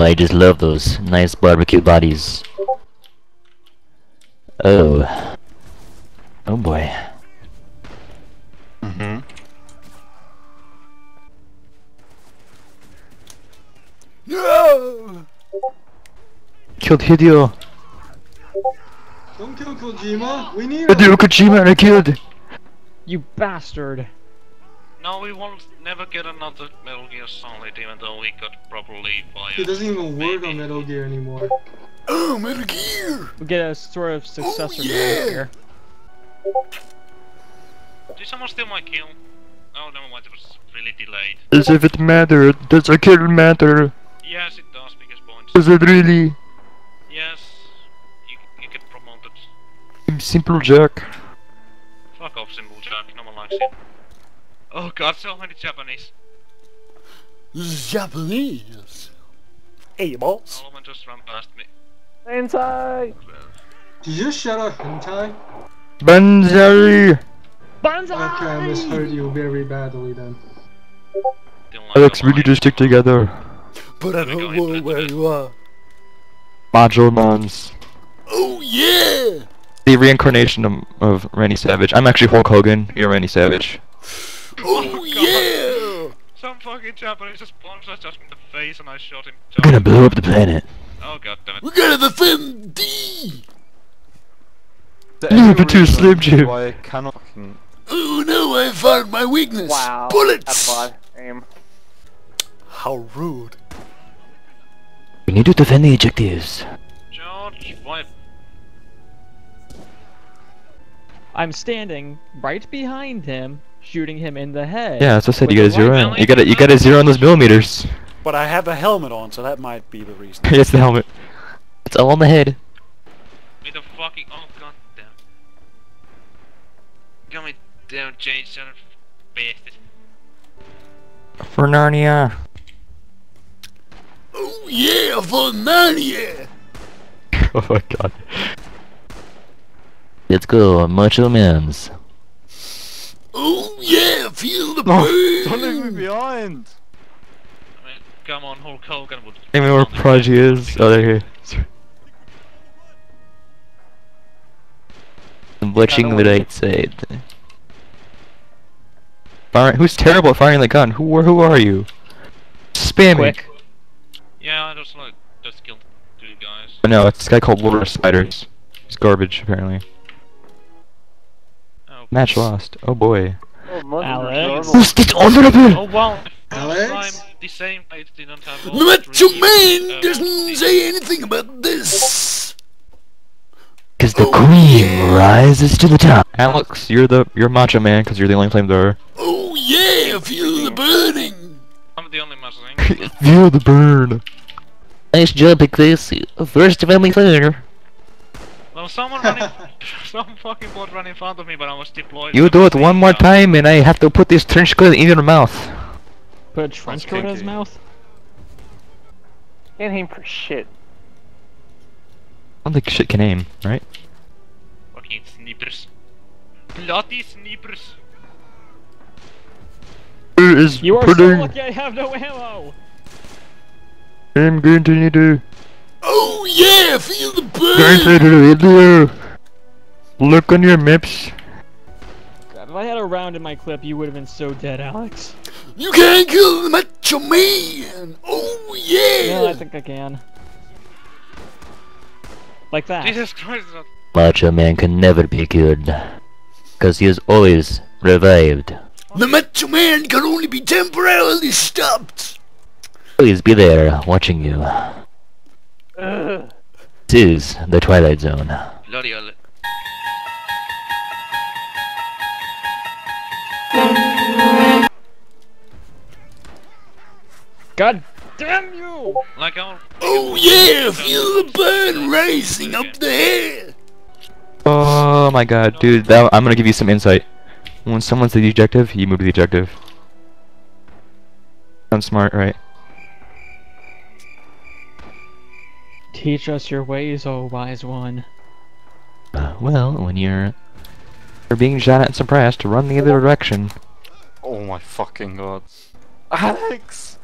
I just love those nice barbecue bodies. Oh. Oh boy. Mm-hmm. No! Killed Hideo. Don't kill Kojima. We need Hideo him. Kojima I killed. You bastard. No, we won't never get another Metal Gear Solid even though we got properly fired. It doesn't even work on Metal Gear anymore. Oh, Metal Gear! We get a sort of successor oh, yeah! yeah. here. Did someone steal my kill? Oh, never mind, it was really delayed. As if it mattered. Does a kill matter? Yes, it does, because points. Does it really? Yes, you, you get promoted. Simple Jack. Fuck off, Simple Jack, no one likes it. Oh god, so many Japanese. Japanese. Hey, boss. All of them just ran past me. Inside! Did you just shout out hentai? Banzai! Banzai! Okay, I misheard you very badly then. Didn't like Alex, the we need to stick together. But I don't know where you are. Macho Mons. Oh, yeah! The reincarnation of, of Randy Savage. I'm actually Hulk Hogan. You're Randy Savage. Oh, yeah! Some fucking Japanese just punched us just in the face and I shot him. We're gonna blow up the planet. Oh god damn it. We gotta defend D! The No, only but you're too slim, Jim. Why I cannot Oh no, I found my weakness! Wow. Bullets! Aim. How rude. We need to defend the objectives. George, why? I'm standing right behind him, shooting him in the head. Yeah, as I said, you got a zero in. You got a, you got a zero on those millimeters. But I have a helmet on, so that might be the reason. it's the helmet. It's all on the head. With the fucking. Oh god damn. Got me down, change, son of a bastard. For Narnia. Oh yeah, for Narnia! Oh my god. Let's go, Macho Mans. Oh yeah, feel the No, burn! don't leave me behind! I mean, come on, Hulk Hogan would. Tell me where Prodigy is. Oh, they're here. I'm watching the right side. Fire, who's terrible at firing the gun? Who who are you? Spamming. Quick. Yeah, I just like just killed two guys. No, it's this guy called Lord of Spiders. He's garbage, apparently. Oh, Match lost. Oh boy. Oh, Alex. normal. Who's honorable? Oh wow! Alex? The same page didn't have all The Macho three, Man uh, doesn't the- say anything about this! Cause the queen rises to the top. Alex, you're the you're Macho Man because you're the only flame flamethrower. Oh yeah, feel the burning! I'm the only Mustang. Feel the burn. Nice job, Chris. First family fire. Well, someone running, some fucking bot ran in front of me, but I was deployed. You do it one more down. time, and I have to put this trench coat in your mouth. Put a trench coat in his mouth? Can't aim for shit. I don't think shit can aim, right? Fucking snipers. Bloody snippers. Where is You are pudding? so lucky I have no ammo! I'm going to need to Oh yeah, feel the going to burn! the video. Look on your maps. God, if I had a round in my clip, you would have been so dead, Alex. You can't kill the Macho Man! Oh yeah! No, I think I can. Like that. Jesus Christ! Macho Man can never be killed. Cause he is always revived. The Macho Man can only be temporarily stopped! Always be there, watching you. Ugh. This is the Twilight Zone. Bloody hell. God damn you! Like I'll. Oh yeah, feel the burn rising up the hair! Oh my god, dude, that, I'm gonna give you some insight. When someone's the objective, you move to the objective. Sounds smart, right? Teach us your ways, oh wise one. Uh, well, when you're, you're being shot at and suppressed, to run the other direction. Oh my fucking god. Alex!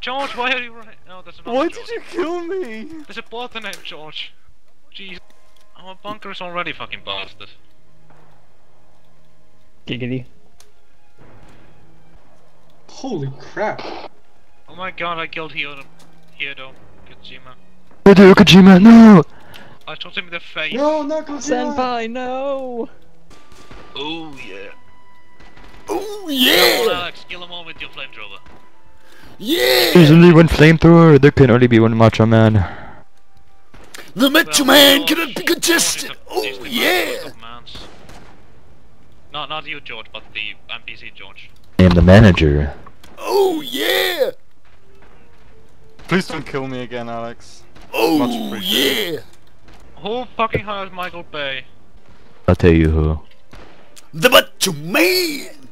George, why are you running? No, that's another Why George. did you kill me? There's a bot named George. Jeez. Our bunker is already fucking blasted. Giggity. Holy crap. Oh my god, I killed Hyodo. Hyodo. Kojima. Hideo Kojima, no! I shot him in the face. No, not Kojima. Senpai, no! Oh yeah. Oh Come on, yeah! Alex, kill him all with your flamethrower. Yeah! There's only one flamethrower, there can only be one Macho Man. The Macho Well, Man George- cannot be George is contested! a- is Oh the most yeah! of mans. No, not you, George, but the NPC George. I am the manager. Oh yeah! Please don't kill me again, Alex. Much Oh appreciated. yeah! Who fucking hired Michael Bay? I'll tell you who. The Macho Man!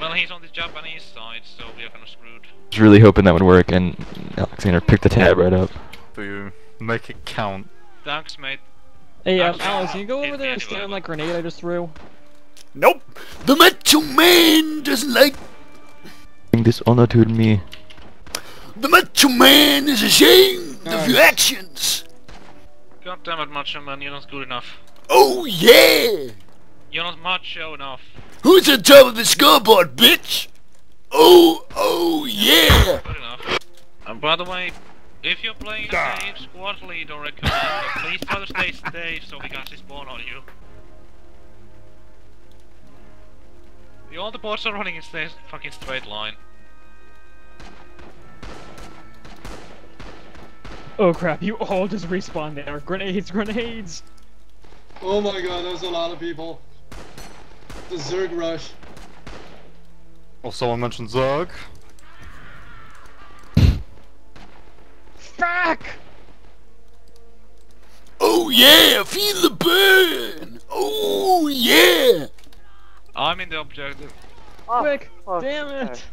Well, he's on the Japanese side, so we are kinda screwed. I was really hoping that would work, and Alexander picked the tab right up. For you. Make it count. Thanks, mate. Hey, um, Alex, can you go over there and stand on that grenade I just threw? Nope. The Macho Man doesn't like. Bring this honor to me. The Macho Man is ashamed of your actions! God damn it, Macho Man, you're not good enough. Oh yeah! You're not macho enough. Who's on top of the scoreboard, bitch? Oh, oh yeah! Good enough. And by the way, if you're playing a safe squad lead or a commander, please try to stay safe so we can spawn on you. The all the bots are running in sta- fucking straight line. Oh crap, you all just respawned there. Grenades, grenades! Oh my god, there's a lot of people. The Zerg rush. Oh, someone mentioned Zerg. Fuck! Oh yeah! Feel the burn! Oh yeah! I'm in the objective. Oh, Quick! fuck. Damn it!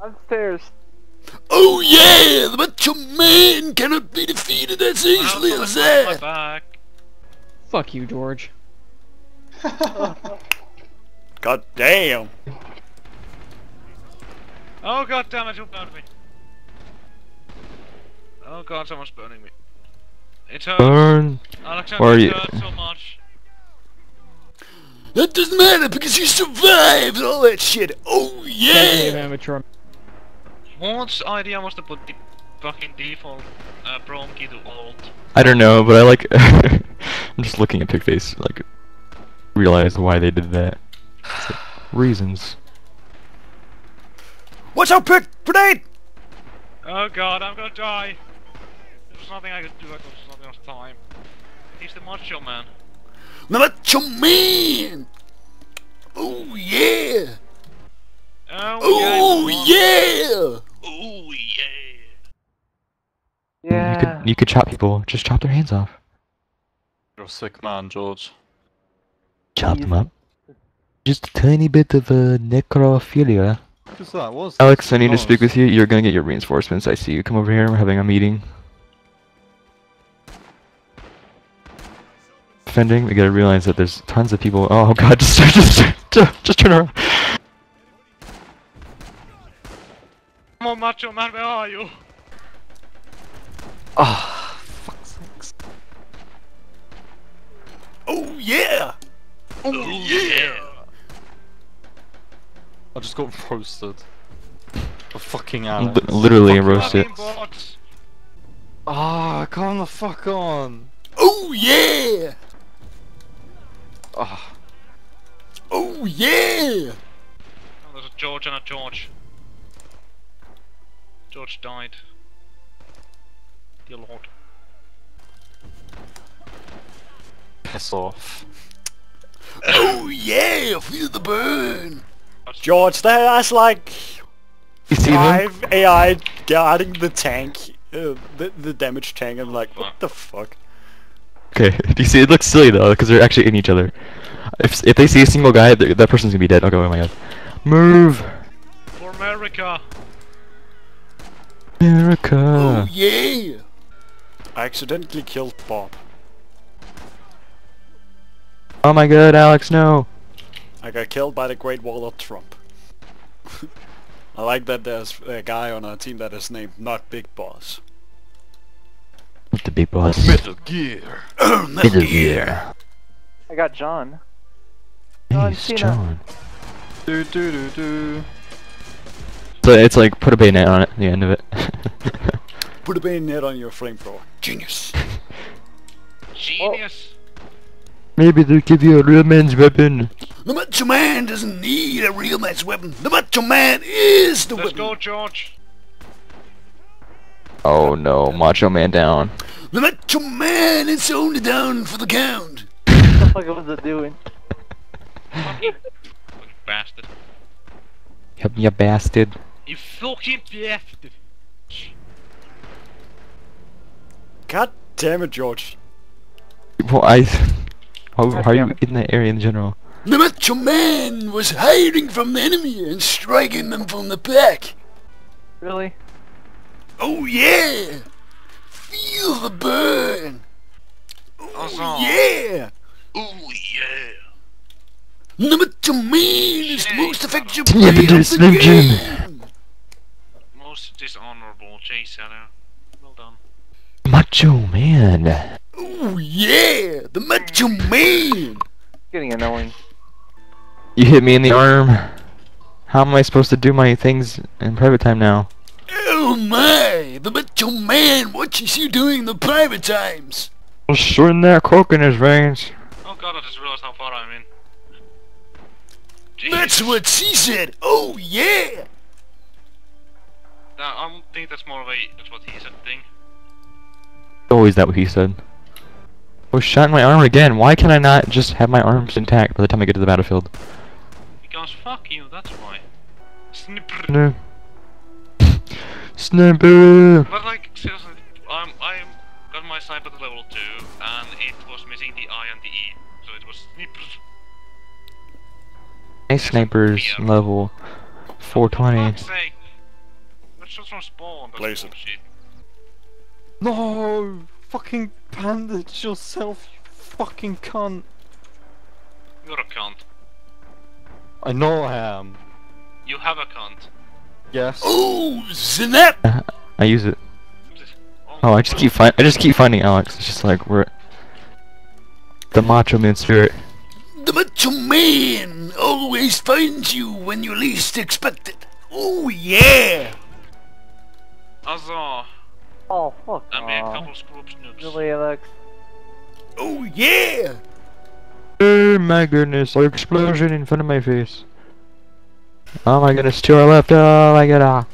Upstairs. Oh yeah! The Macho Man cannot be defeated as easily Well, as that! Fuck you, George. God damn. Oh god damn it, who burned me? Oh god, someone's burning me. It hurts. Burn. Alexander, Or it you- hurts so much. That doesn't matter because you survived all that shit! Oh Thank you, yeah! amateur. What's idea was to put the fucking default uh, prom key to alt? I don't know, but I like. I'm just looking at Pigface, like, realize why they did that. Like, reasons. Watch out, pick grenade! Oh god, I'm gonna die! There's nothing I could do, I got nothing enough time. He's the macho man. The Macho Man! Oh yeah! Oh, Oh yeah! yeah! Oh yeah! You Yeah. could you could chop people. Just chop their hands off. You're a sick man, George. Chop them up. Just a tiny bit of uh, necrophilia. What is that? What is Alex, I need to speak with you. You're gonna get your reinforcements. I see you. Come over here. We're having a meeting. Defending. We gotta realize that there's tons of people. Oh god, just just just, just turn around. Come on, macho man, where are you? Ah, fuck's sakes. Oh yeah! Oh yeah! I just got roasted. A fucking Li- Alex. literally Fuck roast it. Fucking bots! Ah, come the fuck on. Oh yeah! Ah, Oh yeah! Oh, there's a George and a George. George died. Dear lord. piss off. Oh yeah! Feel the burn! George, that- that's like You see them? five AI guarding the tank, uh, the, the damage tank. I'm like, what the fuck? Okay. Do you see? It looks silly though, because they're actually in each other. If if they see a single guy, that person's gonna be dead. I'll. Oh my god. Move, For America! America! Oh America. yeah! I accidentally killed Bob. Oh my god, Alex, no. I got killed by the Great Wall of Trump. I like that there's a guy on our team that is named not Big Boss. Not the big boss. Metal Gear. Middle Gear. I got John. Hey, John it's Cena. John. Do do do do. So it's like put a bayonet on it at the end of it. Put a bayonet on your flamethrower. Genius. Genius. Oh. Maybe they'll give you a real man's weapon. The Macho Man doesn't need a real man's weapon. The Macho Man is the Let's weapon. go, George. Oh no, Macho Man down. The Macho Man is only down for the count. What the fuck was it doing? Fucking, fucking bastard. You, you bastard. You fucking bastard. God damn it, George. What I. How, how are you in that area in general? The Macho Man was hiding from the enemy and striking them from the back. Really? Oh yeah! Feel the burn! Oh yeah! Oh yeah. The Macho Man is the most effective Yeah, player but of the game. Most dishonorable chase Shadow. Well. Macho Man. Oh yeah! The Macho Man! Getting annoying. You hit me in the arm. How am I supposed to do my things in private time now? Oh my! The Macho Man watches you doing the private times! Shooting that coke in his veins. Oh god, I just realized how far I'm in. That's what she said! Oh yeah! No, I don't think that's more of a that's what he said thing. Oh, Always that what he said. Oh, shot in my arm again. Why can I not just have my arms intact by the time I get to the battlefield? Because fuck you, that's why. Snipper. No. Sniper. But like seriously, I'm I'm got my sniper to level two, and it was missing the I and the E, so it was snipper. My sniper's Yeah. level For 420. fuck's sake. That's just from spawn. That's Blaze it. Bullshit. No! Fucking bandage yourself, you fucking cunt. You're a cunt. I know I am. You have a cunt. Yes. Oh, snap! Uh, I use it. Oh, oh I just keep find. I just keep finding Alex. It's just like we're the Macho Man spirit. The Macho Man always finds you when you least expect it. Oh yeah! Huzzah! Oh, fuck. And me a aw. couple scrub snoops. Really, Alex? Oh yeah! Oh my goodness! An explosion in front of my face. Oh my goodness! To our left. Oh my god. ah.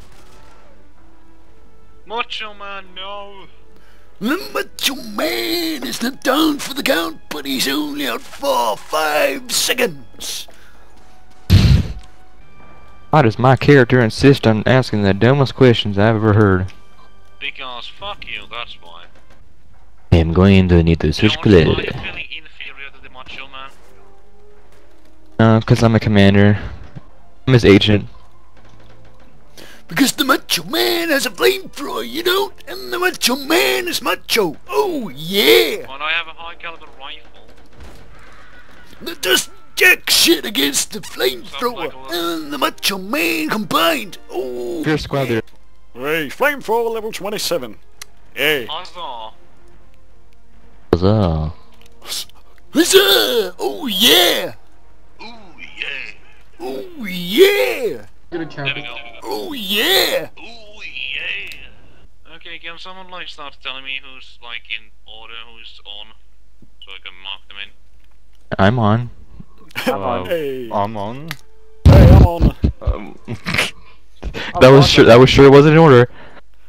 Macho man, no! The Macho Man is not down for the count, but he's only out for five seconds. Why does my character insist on asking the dumbest questions I've ever heard? Because fuck you, that's why. I'm going to need to switch George, are you blood. feeling inferior to the Macho man? Uh, cause I'm a commander. I'm his agent. Because the Macho Man has a flamethrower, you don't, and the Macho Man is macho. Oh yeah! When I have a high caliber rifle, That does jack shit against the flamethrower like and the Macho Man combined. Oh, Fierce squad leader. Hey, flamethrower level 27. Hey. huzzah! Huzzah. Huzzah! Oh yeah! Ooh yeah! Oh yeah! Gonna There we go. Oh yeah! Ooh yeah! Okay, can someone like start telling me who's like in order, who's on, so I can mark them in? I'm on. I'm on. Hey. I'm on. Hey, I'm on. Um, That was sure. That was sure it wasn't in order.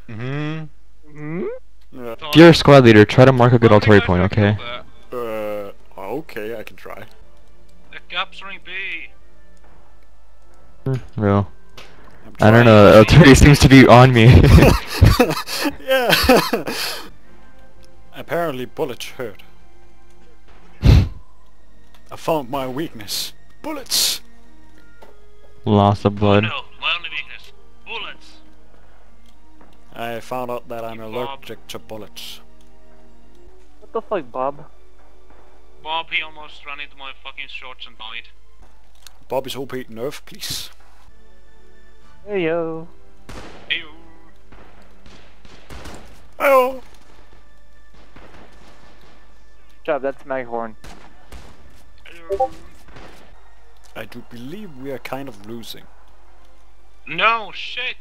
hmm Hmm? Yeah. If you're a squad leader, try to mark a good How many artillery guys point, okay? Uh, okay, I can try. The capturing B. Real. I'm don't trying. know. Artillery seems to be on me. yeah. Apparently bullets hurt. I found my weakness. Bullets. Loss of Oh blood. no, my only weakness. Bullets. I found out that I'm Bob. allergic to bullets. What the fuck, Bob? Bob, he almost ran into my fucking shorts and died. Bobby's OP nerf, please. Hey yo. Ew. Oh. Good job, that's Maghorn. I do believe we are kind of losing. No shit.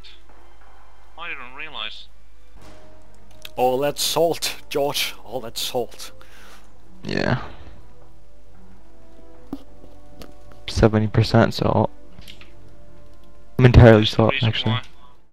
I didn't realize. All that salt, George. All that salt. Yeah. Seventy percent salt. I'm entirely salt, actually. why.